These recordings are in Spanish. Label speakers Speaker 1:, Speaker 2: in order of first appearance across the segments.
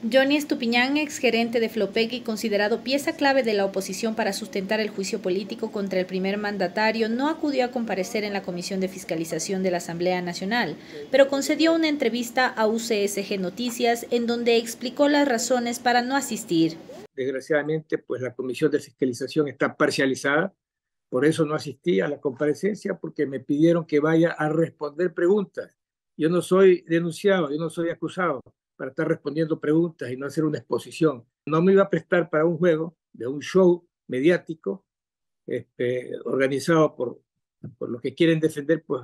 Speaker 1: Johnny Estupiñán, exgerente de Flopec y considerado pieza clave de la oposición para sustentar el juicio político contra el primer mandatario, no acudió a comparecer en la Comisión de Fiscalización de la Asamblea Nacional, pero concedió una entrevista a UCSG Noticias en donde explicó las razones para no asistir.
Speaker 2: Desgraciadamente, pues la Comisión de Fiscalización está parcializada, por eso no asistí a la comparecencia, porque me pidieron que vaya a responder preguntas. Yo no soy denunciado, yo no soy acusado para estar respondiendo preguntas y no hacer una exposición. No me iba a prestar para un juego de un show mediático este, organizado por, por los que quieren defender pues,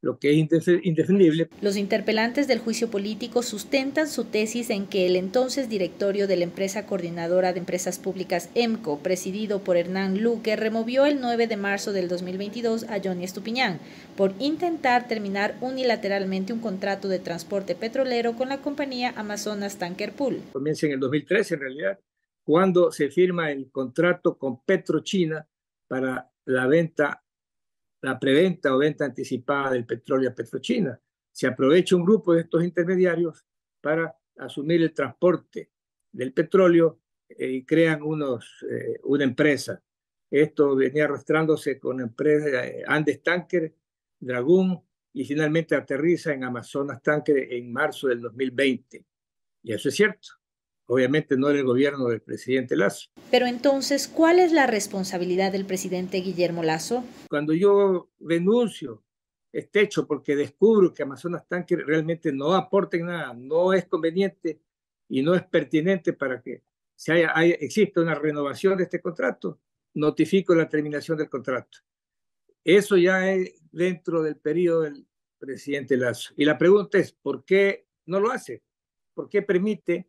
Speaker 2: lo que es indefendible.
Speaker 1: Los interpelantes del juicio político sustentan su tesis en que el entonces directorio de la empresa coordinadora de empresas públicas EMCO, presidido por Hernán Luque, removió el 9 de marzo del 2022 a Johnny Estupiñán por intentar terminar unilateralmente un contrato de transporte petrolero con la compañía Amazonas Tanker Pool.
Speaker 2: Comienza en el 2013 en realidad, cuando se firma el contrato con Petrochina para la venta la preventa o venta anticipada del petróleo a Petrochina. Se aprovecha un grupo de estos intermediarios para asumir el transporte del petróleo eh, y crean unos, eh, una empresa. Esto venía arrastrándose con empresa eh, Andes Tanker, Dragún, y finalmente aterriza en Amazonas Tanker en marzo del 2020. Y eso es cierto. Obviamente no era el gobierno del presidente Lazo.
Speaker 1: Pero entonces, ¿cuál es la responsabilidad del presidente Guillermo Lazo?
Speaker 2: Cuando yo denuncio este hecho porque descubro que Amazonas Tanker realmente no aporta nada, no es conveniente y no es pertinente para que se haya, exista una renovación de este contrato, notifico la terminación del contrato. Eso ya es dentro del periodo del presidente Lazo. Y la pregunta es, ¿por qué no lo hace? ¿Por qué permite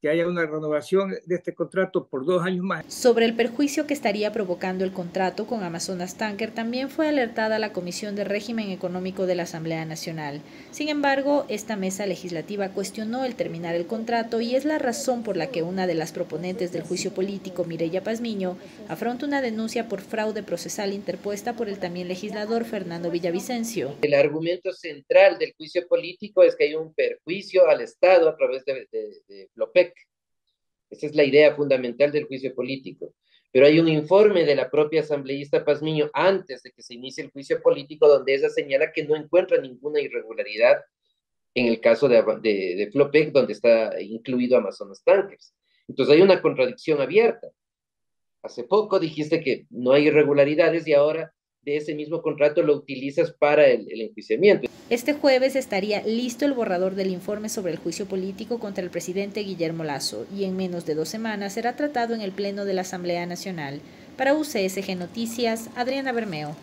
Speaker 2: que haya una renovación de este contrato por dos años más.
Speaker 1: Sobre el perjuicio que estaría provocando el contrato con Amazonas Tanker también fue alertada la Comisión de Régimen Económico de la Asamblea Nacional. Sin embargo, esta mesa legislativa cuestionó el terminar el contrato y es la razón por la que una de las proponentes del juicio político, Mireya Pazmiño, afronta una denuncia por fraude procesal interpuesta por el también legislador Fernando Villavicencio.
Speaker 3: El argumento central del juicio político es que hay un perjuicio al Estado a través de, de, de esa es la idea fundamental del juicio político. Pero hay un informe de la propia asambleísta Pazmiño antes de que se inicie el juicio político donde ella señala que no encuentra ninguna irregularidad en el caso de, de, Flopec, donde está incluido Amazonas Tankers. Entonces hay una contradicción abierta. Hace poco dijiste que no hay irregularidades y ahora de ese mismo contrato lo utilizas para el, el, enjuiciamiento.
Speaker 1: Este jueves estaría listo el borrador del informe sobre el juicio político contra el presidente Guillermo Lazo y en menos de dos semanas será tratado en el Pleno de la Asamblea Nacional. Para UCSG Noticias, Adriana Bermeo.